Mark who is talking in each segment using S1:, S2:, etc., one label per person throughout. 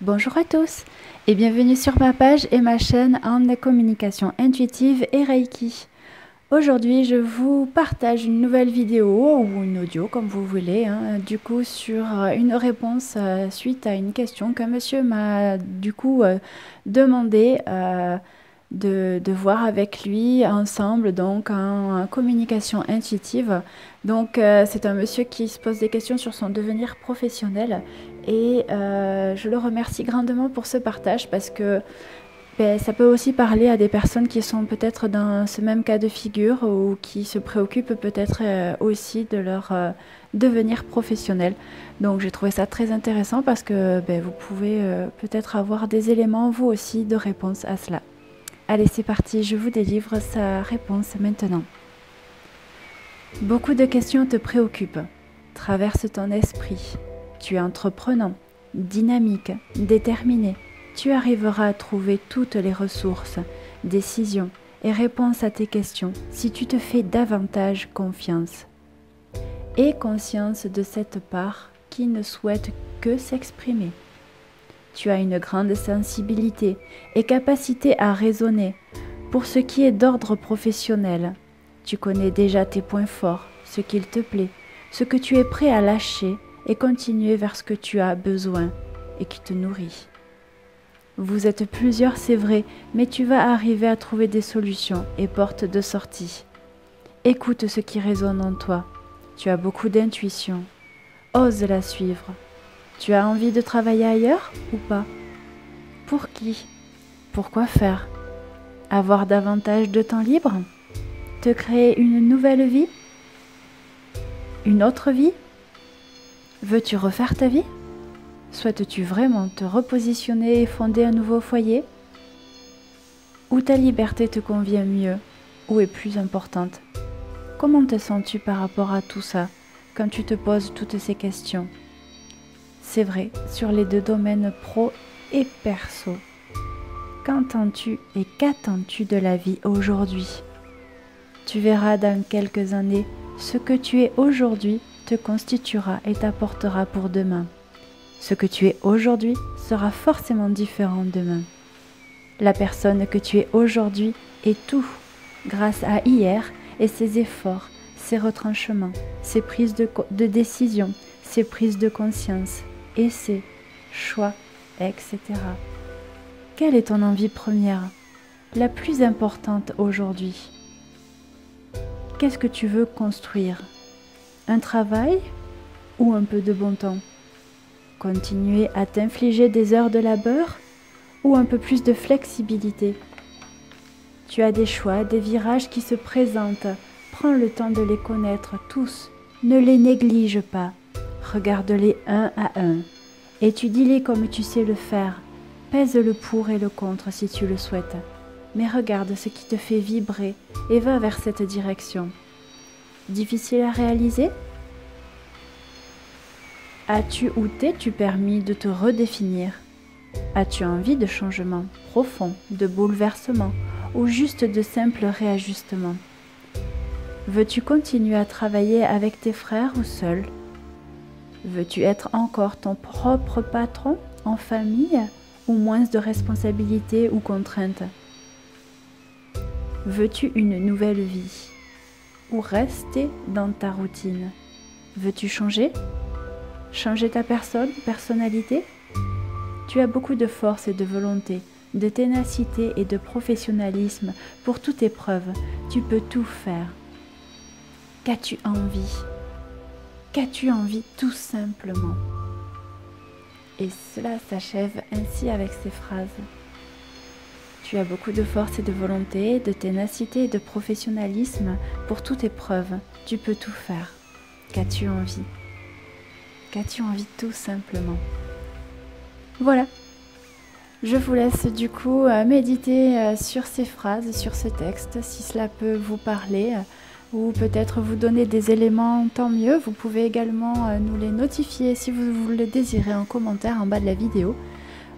S1: Bonjour à tous et bienvenue sur ma page et ma chaîne en communication intuitive et Reiki. Aujourd'hui, je vous partage une nouvelle vidéo ou une audio comme vous voulez, hein, du coup sur euh, une réponse euh, suite à une question qu'un monsieur m'a du coup euh, de, voir avec lui ensemble, donc en, communication intuitive. Donc euh, c'est un monsieur qui se pose des questions sur son devenir professionnel et euh, je le remercie grandement pour ce partage parce que ben, ça peut aussi parler à des personnes qui sont peut-être dans ce même cas de figure ou qui se préoccupent peut-être euh, aussi de leur devenir professionnel. Donc j'ai trouvé ça très intéressant parce que ben, vous pouvez peut-être avoir des éléments vous aussi de réponse à cela. Allez, c'est parti, je vous délivre sa réponse maintenant. Beaucoup de questions te préoccupent, traversent ton esprit. Tu es entreprenant, dynamique, déterminé. Tu arriveras à trouver toutes les ressources, décisions et réponses à tes questions si tu te fais davantage confiance. Aie conscience de cette part qui ne souhaite que s'exprimer. Tu as une grande sensibilité et capacité à raisonner. Pour ce qui est d'ordre professionnel, tu connais déjà tes points forts, ce qu'il te plaît, ce que tu es prêt à lâcher et continuer vers ce que tu as besoin et qui te nourrit. Vous êtes plusieurs, c'est vrai, mais tu vas arriver à trouver des solutions et portes de sortie. Écoute ce qui résonne en toi. Tu as beaucoup d'intuition. Ose la suivre. Tu as envie de travailler ailleurs ou pas? Pour qui? Pourquoi faire? Avoir davantage de temps libre? Te créer une nouvelle vie? Une autre vie? Veux-tu refaire ta vie? Souhaites-tu vraiment te repositionner et fonder un nouveau foyer? Ou ta liberté te convient mieux ou est plus importante? Comment te sens-tu par rapport à tout ça quand tu te poses toutes ces questions? C'est vrai, sur les deux domaines pro et perso. Qu'entends-tu et qu'attends-tu de la vie aujourd'hui? Tu verras dans quelques années ce que tu es aujourd'hui te constituera et t'apportera pour demain. Ce que tu es aujourd'hui sera forcément différent demain. La personne que tu es aujourd'hui est tout grâce à hier et ses efforts, ses retranchements, ses prises de, décision, ses prises de conscience, essais, choix, etc. Quelle est ton envie première, la plus importante aujourd'hui? Qu'est-ce que tu veux construire? Un travail ou un peu de bon temps? Continuer à t'infliger des heures de labeur ou un peu plus de flexibilité? Tu as des choix, des virages qui se présentent. Prends le temps de les connaître tous. Ne les néglige pas. Regarde-les un à un. Étudie-les comme tu sais le faire. Pèse le pour et le contre si tu le souhaites. Mais regarde ce qui te fait vibrer et va vers cette direction. Difficile à réaliser? As-tu ou t'es-tu permis de te redéfinir? As-tu envie de changement profond, de bouleversement ou juste de simples réajustements? Veux-tu continuer à travailler avec tes frères ou seul Veux-tu être encore ton propre patron en famille ou moins de responsabilités ou contraintes Veux-tu une nouvelle vie ou rester dans ta routine Veux-tu changer? Changer ta personne, personnalité? Tu as beaucoup de force et de volonté, de ténacité et de professionnalisme pour toute épreuve. Tu peux tout faire. Qu'as-tu envie? Qu'as-tu envie tout simplement? Et cela s'achève ainsi avec ces phrases. Tu as beaucoup de force et de volonté, de ténacité et de professionnalisme pour toute épreuve. Tu peux tout faire. Qu'as-tu envie? Qu'as-tu envie tout simplement? Voilà. Je vous laisse du coup euh, méditer euh, sur ces phrases, sur ce texte, si cela peut vous parler ou peut-être vous donner des éléments, tant mieux. Vous pouvez également euh, nous les notifier si vous, le désirez en commentaire en bas de la vidéo.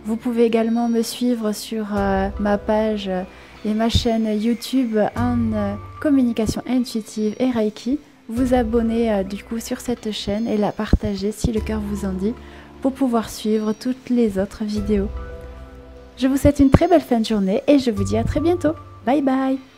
S1: Vous pouvez également me suivre sur euh, ma page et ma chaîne YouTube en euh, communication intuitive et Reiki. Vous abonner du coup sur cette chaîne et la partager si le cœur vous en dit pour pouvoir suivre toutes les autres vidéos. Je vous souhaite une très belle fin de journée et je vous dis à très bientôt. Bye bye